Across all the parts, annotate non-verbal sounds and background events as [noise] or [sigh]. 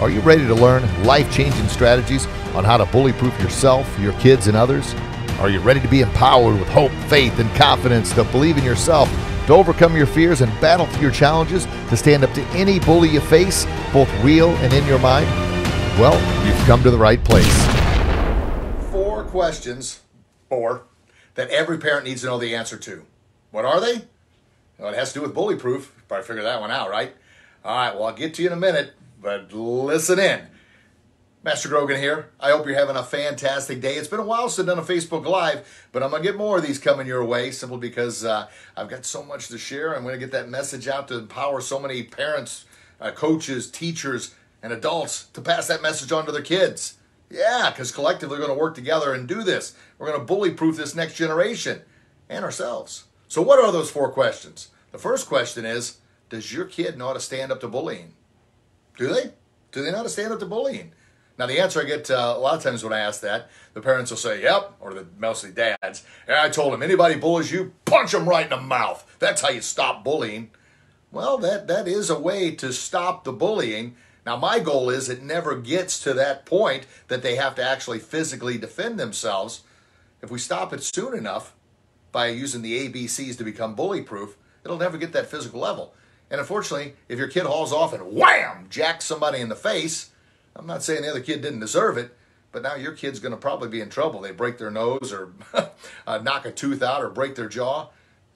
Are you ready to learn life changing strategies on how to bully proof yourself, your kids, and others? Are you ready to be empowered with hope, faith, and confidence to believe in yourself, to overcome your fears and battle through your challenges, to stand up to any bully you face, both real and in your mind? Well, you've come to the right place. Four questions, four, that every parent needs to know the answer to. What are they? Well, it has to do with bully proof. Probably figure that one out, right? All right, well, I'll get to you in a minute but listen in. Master Grogan here. I hope you're having a fantastic day. It's been a while since I've done a Facebook Live, but I'm going to get more of these coming your way simply because uh, I've got so much to share. I'm going to get that message out to empower so many parents, uh, coaches, teachers, and adults to pass that message on to their kids. Yeah, because collectively we're going to work together and do this. We're going to bully proof this next generation and ourselves. So, what are those four questions? The first question is Does your kid know how to stand up to bullying? Do they? Do they know how to stand up to bullying? Now, the answer I get uh, a lot of times when I ask that, the parents will say, yep, or the mostly dads. Yeah, I told them, anybody bullies you, punch them right in the mouth. That's how you stop bullying. Well, that, that is a way to stop the bullying. Now, my goal is it never gets to that point that they have to actually physically defend themselves. If we stop it soon enough by using the ABCs to become bully proof, it'll never get that physical level. And unfortunately, if your kid hauls off and wham, jacks somebody in the face, I'm not saying the other kid didn't deserve it, but now your kid's going to probably be in trouble. They break their nose or [laughs] uh, knock a tooth out or break their jaw.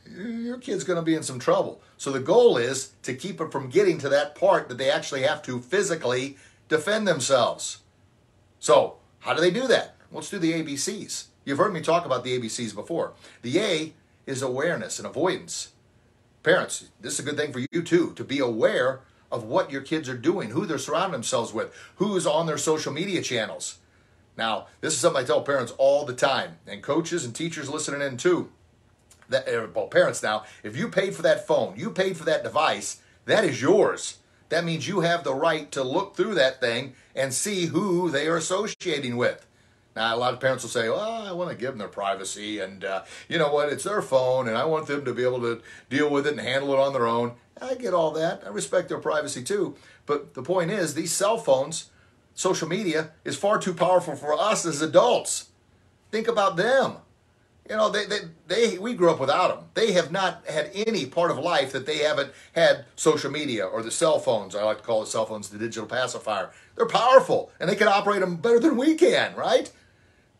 Your kid's going to be in some trouble. So the goal is to keep it from getting to that part that they actually have to physically defend themselves. So, how do they do that? Let's do the ABCs. You've heard me talk about the ABCs before. The A is awareness and avoidance. Parents, this is a good thing for you too, to be aware of what your kids are doing, who they're surrounding themselves with, who's on their social media channels. Now, this is something I tell parents all the time, and coaches and teachers listening in too. That, er, well, parents now, if you paid for that phone, you paid for that device, that is yours. That means you have the right to look through that thing and see who they are associating with. Now, a lot of parents will say, well, I want to give them their privacy, and uh, you know what? It's their phone, and I want them to be able to deal with it and handle it on their own. I get all that. I respect their privacy too. But the point is, these cell phones, social media, is far too powerful for us as adults. Think about them. You know, they, they, they, we grew up without them. They have not had any part of life that they haven't had social media or the cell phones. I like to call the cell phones the digital pacifier. They're powerful and they can operate them better than we can, right?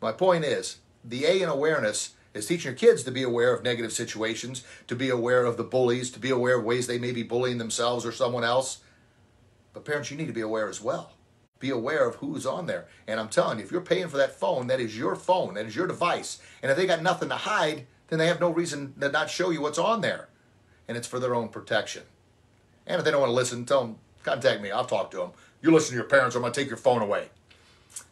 My point is, the A in awareness is teaching your kids to be aware of negative situations, to be aware of the bullies, to be aware of ways they may be bullying themselves or someone else. But parents, you need to be aware as well. Be aware of who's on there. And I'm telling you, if you're paying for that phone, that is your phone, that is your device. And if they got nothing to hide, then they have no reason to not show you what's on there. And it's for their own protection. And if they don't want to listen, tell them, contact me. I'll talk to them. You listen to your parents, or I'm going to take your phone away.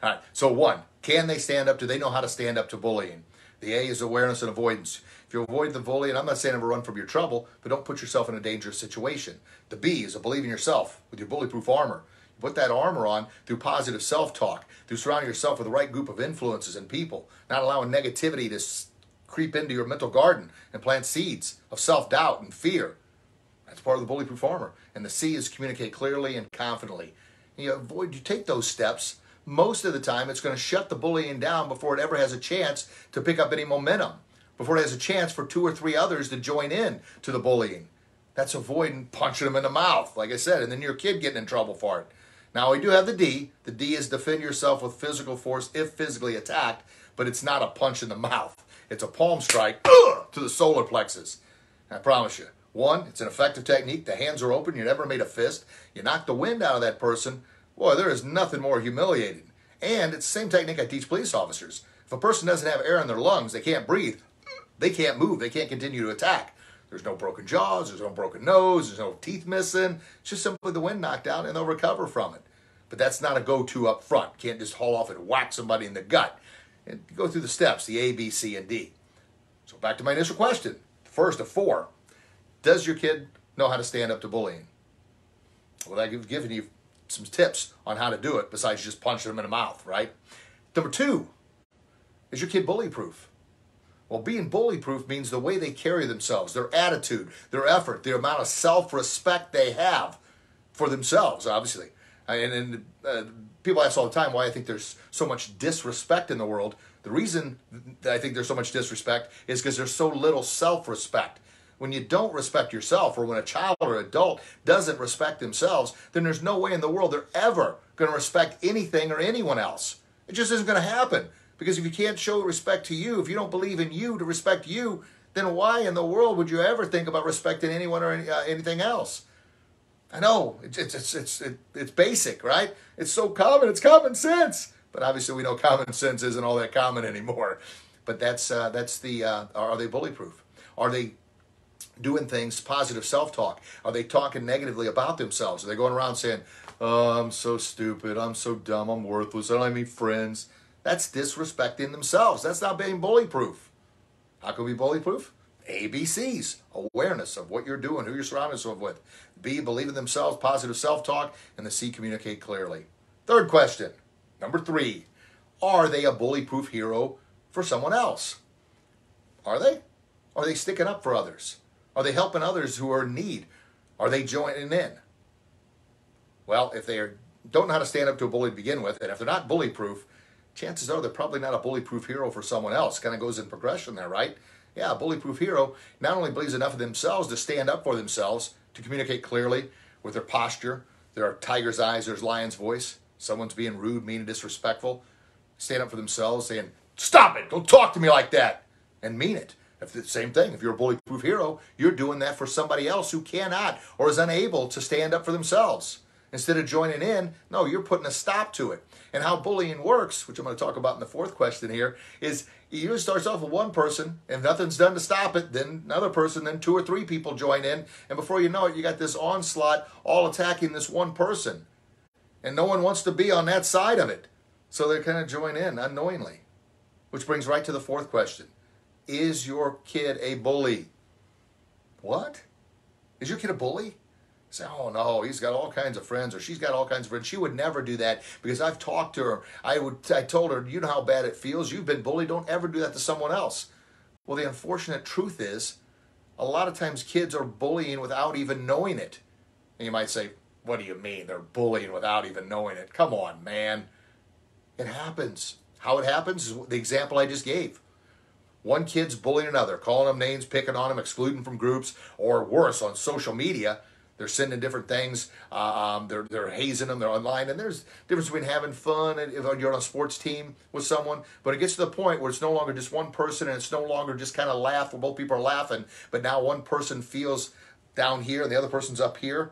All right. So, one, can they stand up? Do they know how to stand up to bullying? The A is awareness and avoidance. If you avoid the bullying, I'm not saying ever run from your trouble, but don't put yourself in a dangerous situation. The B is a believe in yourself with your bullyproof armor. Put that armor on through positive self talk, through surrounding yourself with the right group of influences and people, not allowing negativity to creep into your mental garden and plant seeds of self doubt and fear. That's part of the bullyproof armor. And the C is communicate clearly and confidently. You avoid, you take those steps most of the time it's going to shut the bullying down before it ever has a chance to pick up any momentum, before it has a chance for two or three others to join in to the bullying. That's avoiding punching them in the mouth, like I said, and then your kid getting in trouble for it. Now, we do have the D. The D is defend yourself with physical force if physically attacked, but it's not a punch in the mouth. It's a palm strike to the solar plexus. I promise you. One, it's an effective technique. The hands are open. You never made a fist. You knock the wind out of that person Boy, there is nothing more humiliating. And it's the same technique I teach police officers. If a person doesn't have air in their lungs, they can't breathe, they can't move, they can't continue to attack. There's no broken jaws, there's no broken nose, there's no teeth missing. It's just simply the wind knocked out and they'll recover from it. But that's not a go to up front. Can't just haul off and whack somebody in the gut. And go through the steps, the A, B, C, and D. So back to my initial question. First of four, does your kid know how to stand up to bullying? Well, I've given you some tips on how to do it besides just punching them in the mouth, right? Number two, is your kid bully proof? Well, being bully proof means the way they carry themselves, their attitude, their effort, the amount of self respect they have for themselves, obviously. And, and uh, people ask all the time why I think there's so much disrespect in the world. The reason that I think there's so much disrespect is because there's so little self respect. When you don't respect yourself, or when a child or adult doesn't respect themselves, then there's no way in the world they're ever going to respect anything or anyone else. It just isn't going to happen. Because if you can't show respect to you, if you don't believe in you to respect you, then why in the world would you ever think about respecting anyone or any, uh, anything else? I know it's it's it's it's, it's basic, right? It's so common. It's common sense. But obviously, we know [laughs] common sense isn't all that common anymore. But that's uh, that's the uh, are they bully proof? Are they doing things positive self talk? Are they talking negatively about themselves? Are they going around saying, "Oh, I'm so stupid. I'm so dumb. I'm worthless. I don't have any friends." That's disrespecting themselves. That's not being bully proof. How can we be bully proof? ABCs awareness of what you're doing, who you're surrounding yourself with. B, believe in themselves, positive self talk. And the C, communicate clearly. Third question, number three Are they a bully proof hero for someone else? Are they? Are they sticking up for others? Are they helping others who are in need? Are they joining in? Well, if they are, don't know how to stand up to a bully to begin with, and if they're not bully proof, chances are they're probably not a bully proof hero for someone else. Kind of goes in progression there, right? Yeah, a bully proof hero not only believes enough of themselves to stand up for themselves, to communicate clearly with their posture. There are tiger's eyes, there's lion's voice. Someone's being rude, mean, and disrespectful. Stand up for themselves, saying, Stop it! Don't talk to me like that! And mean it. If the same thing, if you're a bully-proof hero, you're doing that for somebody else who cannot or is unable to stand up for themselves. Instead of joining in, no, you're putting a stop to it. And how bullying works, which I'm going to talk about in the fourth question here, is it usually starts off with one person. and nothing's done to stop it, then another person, then two or three people join in. And before you know it, you got this onslaught all attacking this one person. And no one wants to be on that side of it. So they kind of join in unknowingly. Which brings right to the fourth question Is your kid a bully? What? Is your kid a bully? say, oh no, he's got all kinds of friends, or she's got all kinds of friends. She would never do that because I've talked to her. I would, I told her, you know how bad it feels. You've been bullied. Don't ever do that to someone else. Well, the unfortunate truth is, a lot of times kids are bullying without even knowing it. And you might say, what do you mean they're bullying without even knowing it? Come on, man. It happens. How it happens is the example I just gave. One kid's bullying another, calling them names, picking on them, excluding from groups, or worse, on social media they're sending different things. Uh, um, they're they're hazing them. They're online, and there's difference between having fun and if you're on a sports team with someone. But it gets to the point where it's no longer just one person, and it's no longer just kind of laugh where both people are laughing. But now one person feels down here, and the other person's up here.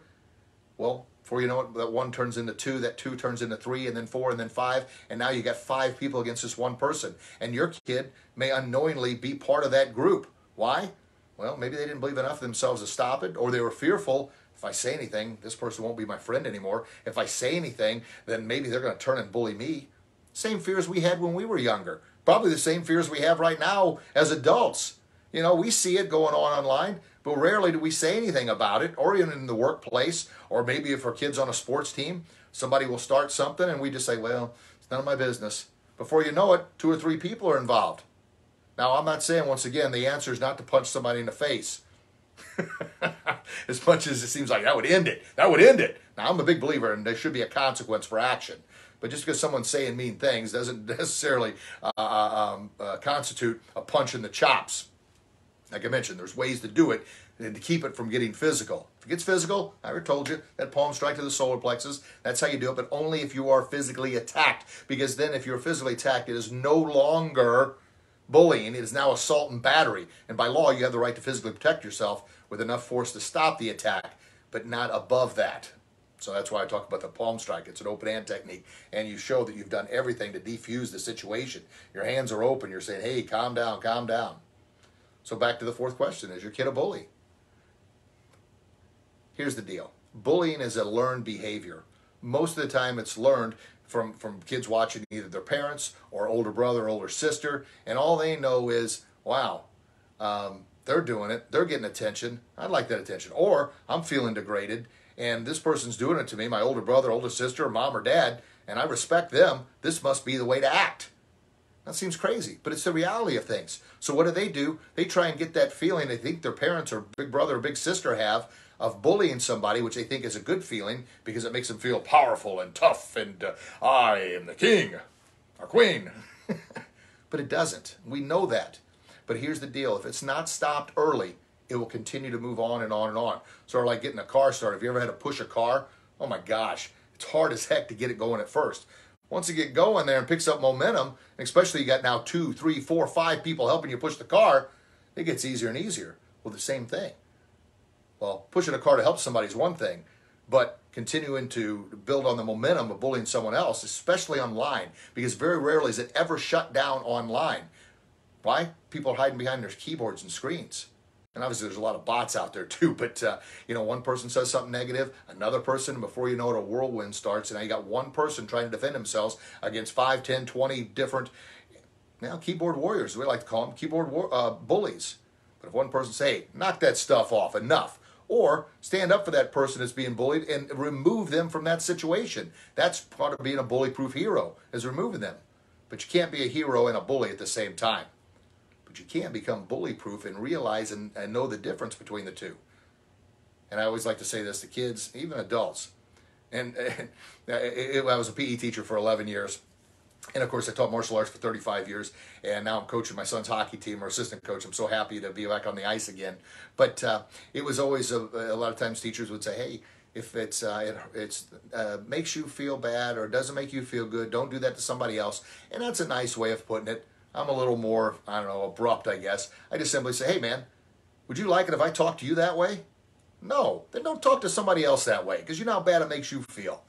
Well, before you know it, that one turns into two, that two turns into three, and then four, and then five, and now you got five people against this one person. And your kid may unknowingly be part of that group. Why? Well, maybe they didn't believe enough of themselves to stop it, or they were fearful if I say anything, this person won't be my friend anymore. If I say anything, then maybe they're going to turn and bully me. Same fears we had when we were younger. Probably the same fears we have right now as adults. You know, we see it going on online, but rarely do we say anything about it, or even in the workplace, or maybe if our kids on a sports team, somebody will start something and we just say, well, it's none of my business. Before you know it, two or three people are involved. Now, I'm not saying, once again, the answer is not to punch somebody in the face. [laughs] as much as it seems like that would end it. That would end it. Now, I'm a big believer, and there should be a consequence for action. But just because someone's saying mean things doesn't [laughs] necessarily uh, uh, um, uh, constitute a punch in the chops. Like I mentioned, there's ways to do it and to keep it from getting physical. If it gets physical, I already told you, that palm strike to the solar plexus, that's how you do it, but only if you are physically attacked. Because then, if you're physically attacked, it is no longer bullying, it is now assault and battery. And by law, you have the right to physically protect yourself with enough force to stop the attack, but not above that. So that's why I talk about the palm strike. It's an open hand technique, and you show that you've done everything to defuse the situation. Your hands are open. You're saying, hey, calm down, calm down. So back to the fourth question Is your kid a bully? Here's the deal bullying is a learned behavior. Most of the time, it's learned from, from kids watching either their parents or older brother or older sister, and all they know is, wow, um, they're doing it. They're getting attention. I'd like that attention. Or I'm feeling degraded and this person's doing it to me, my older brother, older sister, mom or dad, and I respect them. This must be the way to act. That seems crazy, but it's the reality of things. So what do they do? They try and get that feeling they think their parents or big brother or big sister have of bullying somebody, which they think is a good feeling because it makes them feel powerful and tough and uh, I am the king or queen. [laughs] but it doesn't. We know that. But here's the deal if it's not stopped early, it will continue to move on and on and on. Sort of like getting a car started. Have you ever had to push a car? Oh my gosh, it's hard as heck to get it going at first. Once you get going there and picks up momentum, especially you got now two, three, four, five people helping you push the car, it gets easier and easier. Well, the same thing. Well, pushing a car to help somebody is one thing, but continuing to build on the momentum of bullying someone else, especially online, because very rarely is it ever shut down online. Why? People are hiding behind their keyboards and screens. And obviously, there's a lot of bots out there [laughs] too. But uh, you know, one person says something negative, another person, before you know it, a whirlwind starts, and now you got one person trying to defend themselves against 5, 10, 20 different, now keyboard warriors. We like to call them keyboard war, uh, bullies. But if one person say, hey, knock that stuff off, enough, or stand up for that person that's being bullied and remove them from that situation. That's part of being a bully-proof hero, is removing them. But you can't be a hero and a bully at the same time. But you can't become bully proof and realize and, and know the difference between the two. And I always like to say this to kids, even adults. And, [laughs] and I was a PE teacher for 11 years. And of course, I taught martial arts for 35 years, and now I'm coaching my son's hockey team or assistant coach. I'm so happy to be back on the ice again. But uh, it was always a, a, lot of times teachers would say, "Hey, if it's uh, it it's uh, makes you feel bad or doesn't make you feel good, don't do that to somebody else." And that's a nice way of putting it. I'm a little more, I don't know, abrupt, I guess. I just simply say, hey, man, would you like it if I talk to you that way? No, then don't talk to somebody else that way because you know how bad it makes you feel.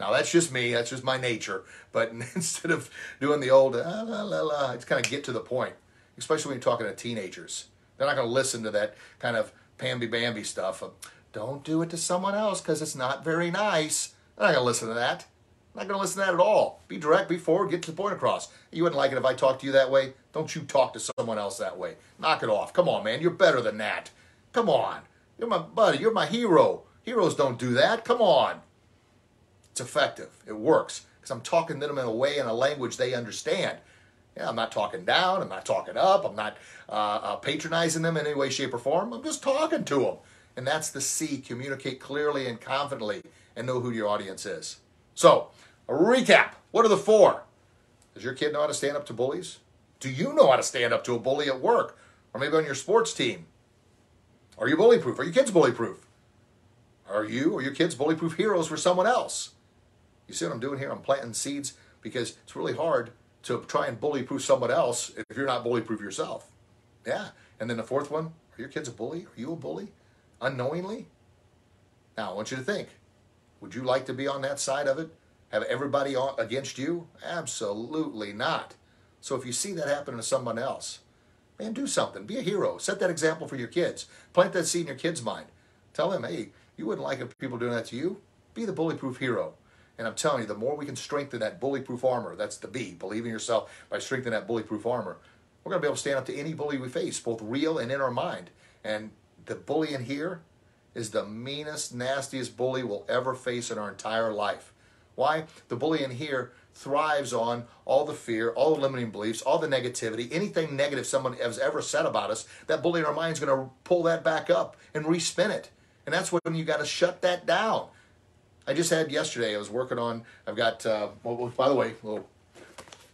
Now, that's just me, that's just my nature. But [laughs] instead of doing the old, ah, la, la, la, it's kind of get to the point, especially when you're talking to teenagers. They're not going to listen to that kind of pamby bamby stuff. Of, don't do it to someone else because it's not very nice. They're not going to listen to that. I'm not going to listen to that at all. Be direct, be forward, get to the point across. You wouldn't like it if I talked to you that way. Don't you talk to someone else that way. Knock it off. Come on, man. You're better than that. Come on. You're my buddy. You're my hero. Heroes don't do that. Come on. It's effective. It works because I'm talking to them in a way and a language they understand. Yeah, I'm not talking down. I'm not talking up. I'm not uh, uh, patronizing them in any way, shape, or form. I'm just talking to them. And that's the C. Communicate clearly and confidently and know who your audience is. So, a recap. What are the four? Does your kid know how to stand up to bullies? Do you know how to stand up to a bully at work or maybe on your sports team? Are you bully proof? Are your kids bully proof? Are you or your kids bully proof heroes for someone else? You see what I'm doing here? I'm planting seeds because it's really hard to try and bully proof someone else if you're not bully proof yourself. Yeah. And then the fourth one, are your kids a bully? Are you a bully? Unknowingly? Now, I want you to think would you like to be on that side of it? Have everybody against you? Absolutely not. So if you see that happen to someone else, man, do something. Be a hero. Set that example for your kids. Plant that seed in your kids' mind. Tell them, hey, you wouldn't like if people doing that to you. Be the bully-proof hero. And I'm telling you, the more we can strengthen that bully-proof armor, that's the B, believe in yourself by strengthening that bully-proof armor, we're going to be able to stand up to any bully we face, both real and in our mind. And the bully in here is the meanest, nastiest bully we'll ever face in our entire life. Why? The bully in here thrives on all the fear, all the limiting beliefs, all the negativity, anything negative someone has ever said about us, that bully in our mind is going to pull that back up and respin it. And that's when you got to shut that down. I just had yesterday, I was working on, I've got, uh, well, by the way, well,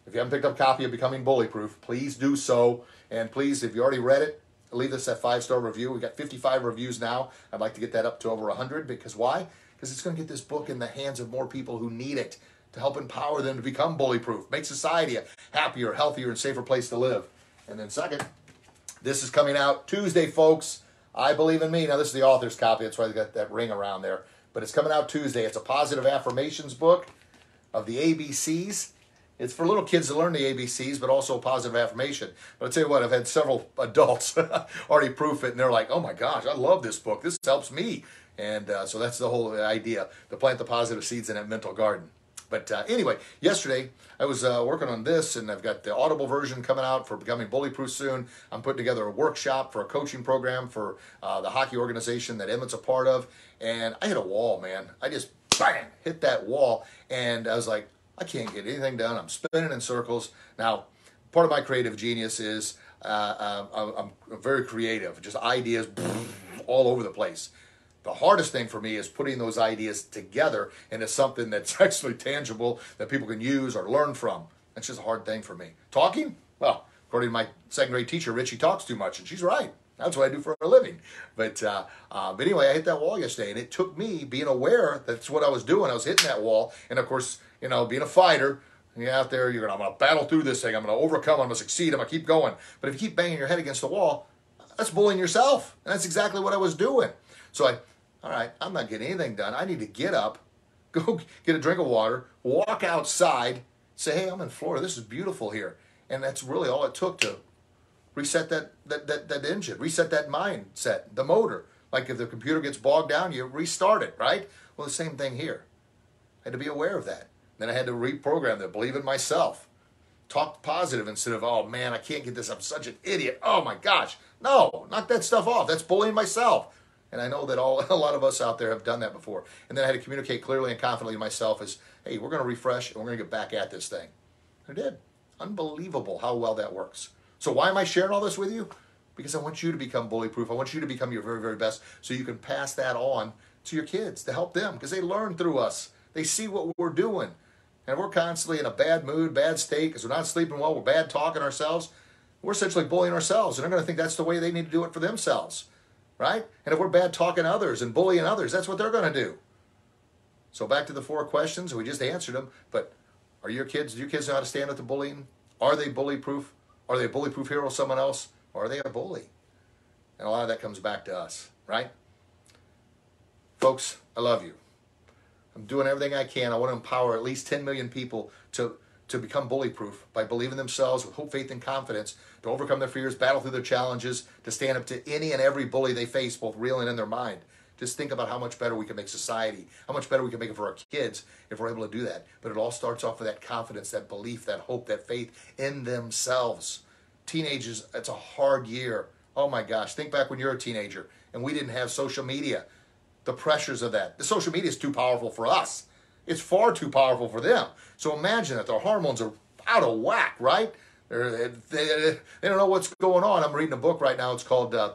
if you haven't picked up a copy of Becoming Bully Proof, please do so. And please, if you already read it, leave us a five star review. We got 55 reviews now. I'd like to get that up to over 100 because why? Because it's going to get this book in the hands of more people who need it to help empower them to become bully proof, make society a happier, healthier, and safer place to live. And then, second, this is coming out Tuesday, folks. I believe in me. Now, this is the author's copy. That's why they got that ring around there. But it's coming out Tuesday. It's a positive affirmations book of the ABCs it's for little kids to learn the ABCs, but also positive affirmation. But I'll tell you what, I've had several [laughs] adults [laughs] already proof it, and they're like, oh my gosh, I love this book. This helps me. And uh, so that's the whole idea to plant the positive seeds in that mental garden. But uh, anyway, yesterday I was uh, working on this, and I've got the Audible version coming out for becoming bully proof soon. I'm putting together a workshop for a coaching program for uh, the hockey organization that Emmett's a part of. And I hit a wall, man. I just bang hit that wall, and I was like, I can't get anything done. I'm spinning in circles. Now, part of my creative genius is uh, uh, I'm very creative, just ideas [laughs] all over the place. The hardest thing for me is putting those ideas together into something that's [laughs] actually tangible that people can use or learn from. That's just a hard thing for me. Talking? Well, according to my second grade teacher, Richie talks too much, and she's right. That's what I do for a living. But, uh, uh, but anyway, I hit that wall yesterday, and it took me being aware that's what I was doing. I was hitting that wall, and of course, you know, being a fighter, you're out there, you're gonna, I'm going to battle through this thing. I'm going to overcome. I'm going to succeed. I'm going to keep going. But if you keep banging your head against the wall, that's bullying yourself. And that's exactly what I was doing. So I, all right, I'm not getting anything done. I need to get up, [laughs] go get a drink of water, walk outside, say, hey, I'm in Florida. This is beautiful here. And that's really all it took to reset that, that, that, that engine, reset that mindset, the motor. Like if the computer gets bogged down, you restart it, right? Well, the same thing here. I had to be aware of that. Then I had to reprogram that, believe in myself. Talk positive instead of, oh man, I can't get this. I'm such an idiot. Oh my gosh. No, knock that stuff off. That's bullying myself. And I know that all [laughs] a lot of us out there have done that before. And then I had to communicate clearly and confidently to myself as, hey, we're going to refresh and we're going to get back at this thing. I did. Unbelievable how well that works. So why am I sharing all this with you? Because I want you to become bully proof. I want you to become your very, very best so you can pass that on to your kids to help them because they learn through us. They see what we're doing. And we're constantly in a bad mood, bad state because we're not sleeping well, we're bad talking ourselves. We're essentially bullying ourselves. And they're going to think that's the way they need to do it for themselves. Right? And if we're bad talking others and bullying others, that's what they're going to do. So back to the four questions. We just answered them. But are your kids, do your kids know how to stand up to bullying? Are they bully proof? Are they a bully proof hero someone else? Or are they a bully? And a lot of that comes back to us, right? Folks, I love you. I'm doing everything I can. I want to empower at least 10 million people to, to become bully proof by believing themselves with hope, faith, and confidence, to overcome their fears, battle through their challenges, to stand up to any and every bully they face, both real and in their mind. Just think about how much better we can make society, how much better we can make it for our kids if we're able to do that. But it all starts off with that confidence, that belief, that hope, that faith in themselves. Teenagers, it's a hard year. Oh my gosh, think back when you're a teenager and we didn't have social media. The pressures of that. The social media is too powerful for us. It's far too powerful for them. So imagine that their hormones are out of whack, right? They, they, don't know what's going on. I'm reading a book right now. It's called uh,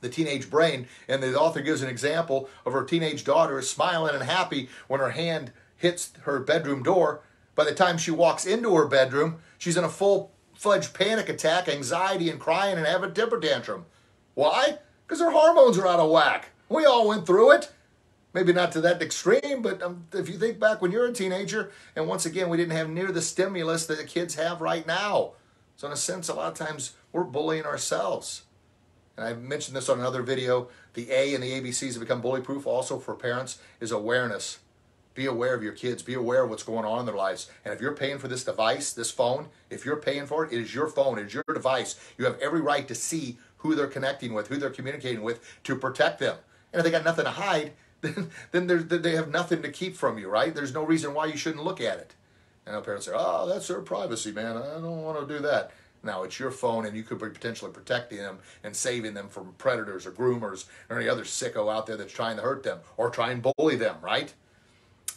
the teenage brain. And the author gives an example of her teenage daughter smiling and happy when her hand hits her bedroom door. By the time she walks into her bedroom, she's in a full fledged panic attack, anxiety, and crying and having a temper tantrum. Why? Because her hormones are out of whack. We all went through it. Maybe not to that extreme, but um, if you think back when you're a teenager, and once again, we didn't have near the stimulus that the kids have right now. So, in a sense, a lot of times we're bullying ourselves and I mentioned this on another video, the A and the ABCs have become bully proof also for parents is awareness. Be aware of your kids. Be aware of what's going on in their lives. And if you're paying for this device, this phone, if you're paying for it, it is your phone, it is your device. You have every right to see who they're connecting with, who they're communicating with to protect them. And if they got nothing to hide, [laughs] then, then they have nothing to keep from you, right? There's no reason why you shouldn't look at it. And parents say, oh, that's their privacy, man. I don't want to do that. Now it's your phone, and you could be potentially protecting them and saving them from predators or groomers or any other sicko out there that's trying to hurt them or try and bully them, right?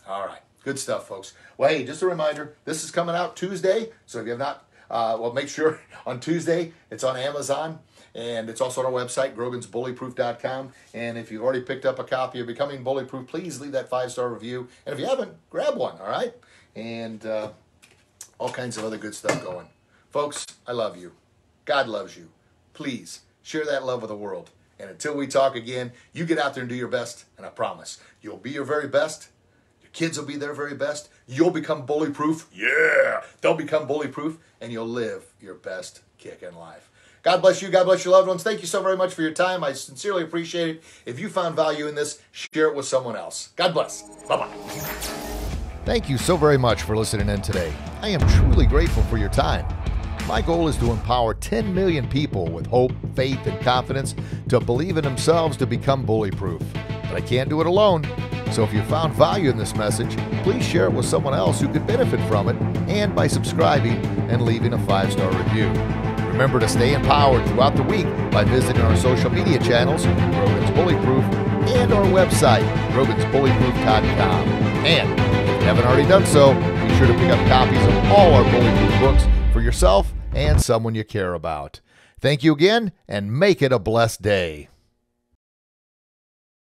All right, good stuff, folks. Well, hey, just a reminder this is coming out Tuesday, so if you have not, uh, well, make sure [laughs] on Tuesday it's on Amazon. And it's also on our website, grogansbullyproof.com. And if you've already picked up a copy of Becoming Bullyproof, please leave that five star review. And if you haven't, grab one, all right? And uh, all kinds of other good stuff going. Folks, I love you. God loves you. Please share that love with the world. And until we talk again, you get out there and do your best, and I promise you'll be your very best. Your kids will be their very best. You'll become bullyproof. Yeah, they'll become bullyproof. and you'll live your best kick in life. God bless you. God bless your loved ones. Thank you so very much for your time. I sincerely appreciate it. If you found value in this, share it with someone else. God bless. Bye bye. Thank you so very much for listening in today. I am truly grateful for your time. My goal is to empower 10 million people with hope, faith, and confidence to believe in themselves to become bully proof. But I can't do it alone. So if you found value in this message, please share it with someone else who could benefit from it and by subscribing and leaving a five star review. Remember to stay empowered throughout the week by visiting our social media channels, Grogan's Bullyproof, and our website, grogansbullyproof.com. And if you haven't already done so, be sure to pick up copies of all our Bullyproof books for yourself and someone you care about. Thank you again, and make it a blessed day.